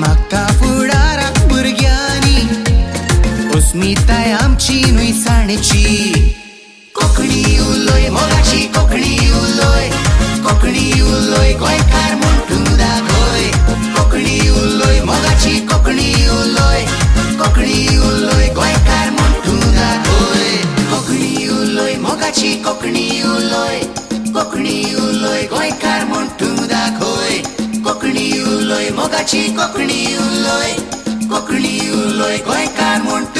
म्हाका फुडारा भुरग्यांनी अस्मिताय आमची नुयसाणची कोंकणी उलोय मोगाची कोंकणी उलोय. कोंकणी उलोय गोंयकार म्हूण तूं दाखय. कोंकणी उलोय मोगाची कोंकणी उलोय. कोंकणी उलोय गोंयकार म्हूण तूं दाखय. कोंकणी उलोय मोगाची कोंकणी उलोय. कोंकणी उलोय गोंयकार म्हूण तूं उलोय मोगाची कोंकणी उलोय कोंकणी उलोय गोंयकार म्हूण तूं दाखय